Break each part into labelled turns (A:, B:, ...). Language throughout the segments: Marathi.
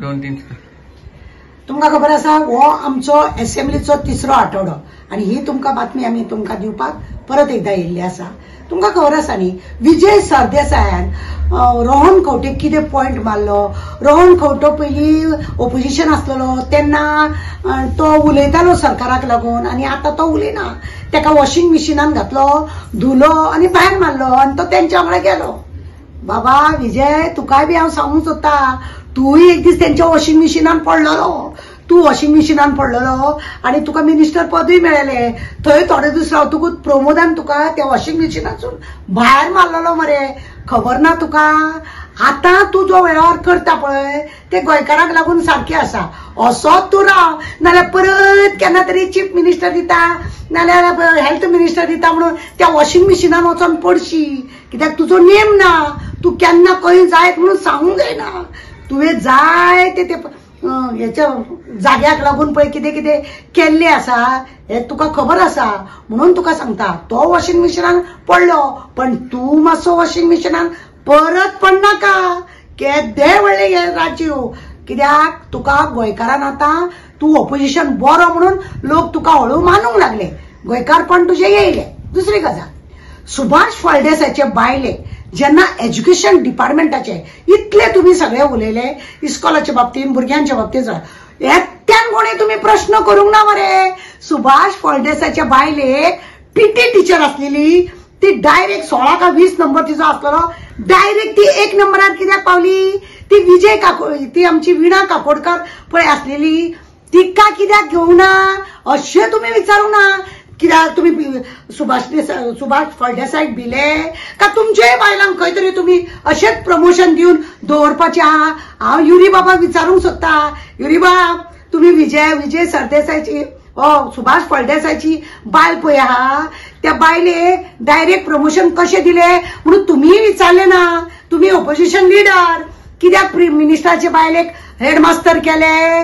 A: दोन तीन
B: तुमकां खबर आसा हो आमचो असेंब्लीचो तिसरो आठवडो. आनी ही तुमकां बातमी आमी तुमकां दिवपाक परत एकदा येयल्ली आसा. तुमकां खबर आसा न्ही विजय सरदेसायान रोहन खंवटेक कितें पॉयंट मारलो? रोहन खंवटो पयलीं ओपोजिशन आसलेलो तेन्ना तो उलयतालो सरकाराक लागून आनी आतां तो उलयना. तेका वॉशिंग मिशिनान घातलो धुलो आनी भायर मारलो आनी तो तेंच्या वांगडा गेलो. बाबा विजय तुकाय बी हांव सांगूंक सोदता तूंय एक दीस तेंच्या वॉशिंग मिशिनान पडलेलो तूं वॉशिंग मिशिनान पडलेलो आनी तुका मिनिस्टर पदूय मेळयलें थंय थोडे दीस रावतकूच प्रमोदान तुका त्या वॉशिंग मशिनासून भायर मारलेलो मरे. खबर ना तुका? आतां तूं जो वेळार करता पळय ते गोंयकाराक लागून सारकें आसा. असोच तूं राव. नाल्यार परत केन्ना तरी चीफ मिनिस्टर दिता नाल्यार हेल्थ मिनिस्टर दिता म्हणून त्या वॉशिंग मिशिनान वचोन पडशी. कित्याक तुजो नेम ना. तूं केन्ना खंय जायत म्हणून सांगूंक जायना. तुवें जाय ते ते हेच्या जाग्याक लागून पळय कितें कितें केल्लें आसा हें तुका खबर आसा म्हणून तुका सांगता तो वॉशिंग मिशिनान पडलो पण तूं मातसो वॉशिंग मिशिनान परत पडनाका केदे व्हडले हे राजीव कित्याक तुका गोंयकारान आतां तूं ऑपोजिशन बरो म्हणून लोक तुका हळू मानूंक लागले. गोंयकारपण तुजें येयले. दुसरी गजाल. सुभाष फळदेसाचे बायले जेन्ना एज्युकेशन डिपार्टमेंटाचे इतले तुम्ही सगळे उलयले इस्कॉलाच्या बाबतींत भुरग्यांच्या बाबतींत एकट्यान कोणी तुम्ही प्रश्न करूंक ना मरे सुभाष फळदेसाच्या बायलेक पीटी टीचर असलेली ती डायरेक्ट सोळा का वीस नंबर तिचो असलेलो डायरेक्ट ती एक नंबरात कित्याक पावली. ती विजय काको ती आमची विणा काकोडकर पळय असलेली तिका कित्याक घेवना अशें तुमी विचारूंक ना. कित्याक तुमी सुभाष सुभाष फळदेसायक दिले का तुमचे बायलांक खंय तरी तुमी अशेंच प्रमोशन दिवन दवरपाचें आहा हांव युरी बाबा विचारूंक सोदता युरी बाब तुमी विजय विजय सरदेसायची ओ सुभाष फळदेसायची बायल पळय आहा त्या बायले डायरेक्ट प्रमोशन कशें दिले? म्हणून तुम्ही विचारलें ना. तुमी ऑपोजिशन लिडर कित्याक मिनिस्टराचे बायलेक हेडमास्तर केले?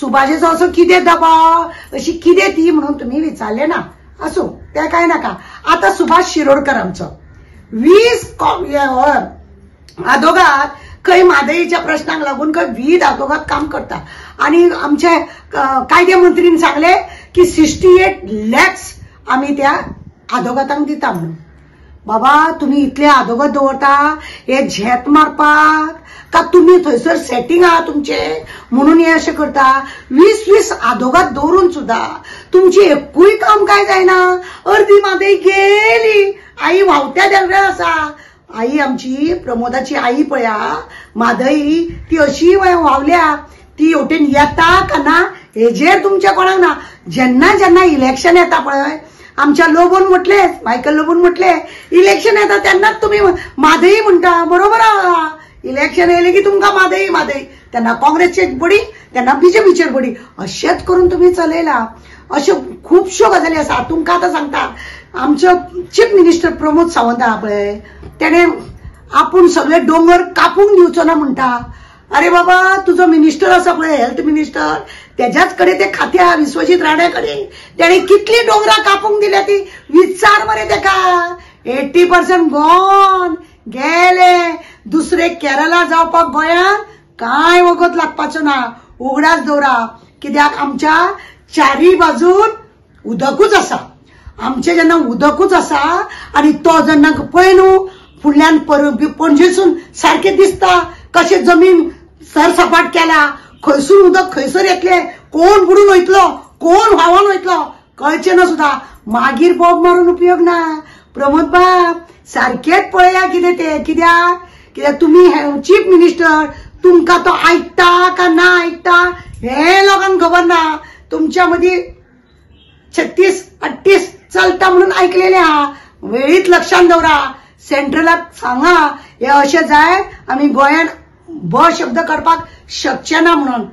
B: सुभाषेचो असो कितें दबाव अशी कितें ती म्हणून तुम्ही विचारले ना. असो ते काय नाका. आता सुभाष शिरोडकर आमचो वीस आदोगात हो. खंय म्हादईच्या प्रश्नांक लागून खंय वीज आदोगात काम करता आणि आमचे कायदे मंत्रीन सांगले की सिक्स्टी एट लॅक्स आम्ही त्या आदोगातांक दिता म्हणून. बाबा तुम्ही इतले आदोगत दवरता हे झेत मारपाक. का तुम्ही थंयसर सेटिंग आहा तुमचे? म्हणून हे अशें करता. वीस वीस आदोगात दवरून सुद्धा तुमची एकूय काम काय जायना? अर्दी मादे गेली. आई व्हांवत्या देगऱ्या आसा आई आमची प्रमोदाची आई पळया मादई ती अशी वय व्हांवल्या. ती हेवटेन येता का ना? हेजेर तुमच्या कोणाक ना. जेन्ना जेन्ना इलेक्शन येता पळय आमच्या लोबून म्हटले मायकल लोबून म्हटले इलेक्शन येता तेन्नाच तुम्ही माधई म्हणटा बरोबर? आहा इलेक्शन येले की तुमकां माधई माधई तेन्ना काँग्रेसचे बडी तेन्ना बीजेपीचेर बडी. अशेंच करून तुम्ही चलयला अश्यो खुबश्यो गजाली आसा तुमकां आतां सांगता आमचो चीफ मिनिस्टर प्रमोद सावंत आहा पळय तेणे आपूण सगळे दोंगर कापूंक दिवचो ना म्हणटा अरे बाबा तुझो मिनिस्टर आसा पळय हेल्थ मिनिस्टर तेज्याच कडेन ते खात्या विश्वजित राण्याकडे त्याने कडेन तेणे कितली दोंगरां कापूंक दिल्या ती? विचार मरे तेका एटी पर्सेंट गॉन गेले. दुसरे केरला जावपाक गोंयांत कांय वगत लागपाचो ना? उगडास दवरा कित्याक आमच्या चारी बाजून उदकूच आसा आमचे जेन्ना उदकूच आसा आनी तो जेन्ना पळय न्हू फुडल्यान पणजेसून सारकें दिसता. कशें जमीन सरसपाट केल्या खंयसून उदक खंयसर येतले? कोण बुडून वयतलो कोण व्हांवून वयतलो कळचें ना सुद्दां मागीर बॉब मारून उपयोग ना. प्रमोद बाब सारकेंच पळया कितें ते? कित्याक कित्याक तुमी चीफ मिनिस्टर तुमकां तो आयकता का ना आयकता? हे लोकांक खबर ना. तुमच्या मदीं छत्तीस अठ्ठीस चलता म्हणून ऐकलेले आहा वेळीत लक्षात दवरा. सेंट्रलाक सांगा हे अशें जाय आमी गोंयान ब शब्द काडपाक शकचे ना म्हणून.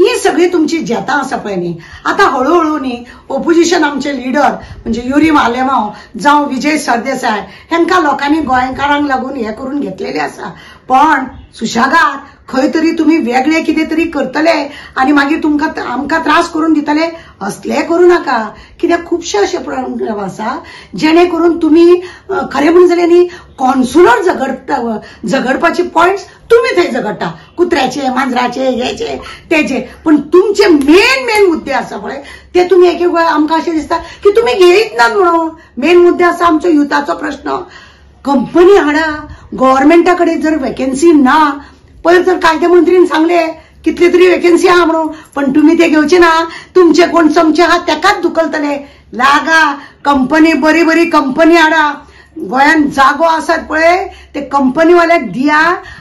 B: ही सगळी तुमची जेतां आसा पळय न्ही. आतां हळूहळू न्ही ओपोजिशन आमचे लिडर म्हणजे युरी मालेमाव हो, जावं विजय सरदेसाय हांकां लोकांनी गोंयकारांक लागून हे करून घेतलेले आसा. पण सुशागाद खंय तरी तुम्ही वेगळे कितें तरी करतले आनी मागीर तुमकां आमकां त्रास करून दितले असले करू नाका. कित्याक खुबशे असे प्रोग्राम आसा जेणे करून तुमी खरें म्हणून जाल्यार न्ही कॉन्सुलर झगड झगडपाचे पॉयंट्स तुम्ही थंय झगडटा कुत्र्याचे मांजराचे हेचे तेचे पण तुमचे मेन मेन मुद्दे आसा पळय ते तुम्ही एक एक आमकां अशें दिसता की तुमी घेयीत ना म्हणून. मेन मुद्दे आसा आमचो युथाचो प्रश्न. कंपनी हाडा गव्हर्मेंटा कडेन जर वेकन्सी ना पयर जर कायदे मंत्रीन सांगले कितले तरी वेकन्सी आहा म्हणून. पण तुम्ही ते घेवचे ना तुमचे कोण चमचे आहात तेकाच दुखलतले. लागा कंपनी बरी बरी कंपनी हाडा गोंयांत जागो आसात पळय ते कंपनीवाल्याक दिया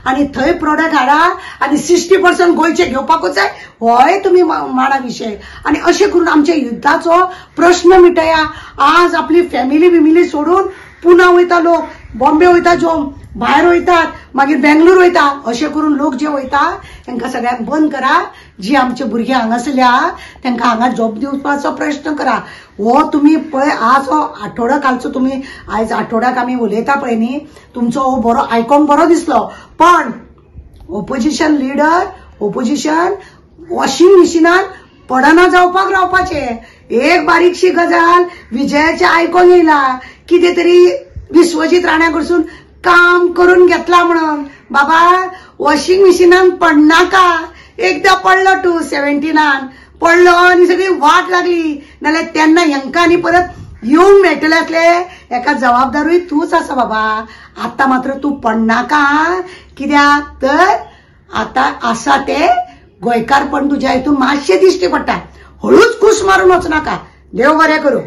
B: आणि थंय प्रोडक्ट हाडा आणि सिक्स्टी पर्संट गोंयचे घेवपाकूच जाय. होय तुम्ही माडा विषय. आणि अशें करून आमच्या युद्धाचो प्रश्न मिटया. आज आपली फॅमिली बिमिली सोडून पुना वयता लोक बॉम्बे वयता जो भायर वयतात मागीर बेंगलोर वयता. अशें करून लोक जे वयता तांकां सगळ्यांक बंद करा. जी आमचे भुरगे हांगासल्या तांकां हांगा जॉब दिवपाचो प्रश्न करा. हो तुमी पळय आज हो आठवडो कालचो तुमी आयज आठवड्याक आमी उलयता पळय न्ही तुमचो हो बरो आयकोंक बरो दिसलो. पण ओपोजिशन लिडर ओपोजिशन वॉशिंग मिशिनान पडना जावपाक रावपाचे. एक बारीकशी गजाल विजयाचे आयकोंक येयला. कितें तरी विश्वजीत राण्या कडसून काम करून घेतला म्हणून. बाबा वॉशिंग मिशिनान पडनाका एकदा पडलो टू सेव्हन्टीनान पडलो आणि सगळी वाट लागली. नाल्यार तेन्ना हेंका आनी परत येवंक मेळटले आसले हेका जबाबदारूय तूच आसा बाबा. आतां मात्र तूं पडनाका कित्याक तर आता आसा ते गोंयकारपण तुज्या हितून मातशें दिश्टी पडटा हळूच खूस मारून वचनाका देव बरें करूं.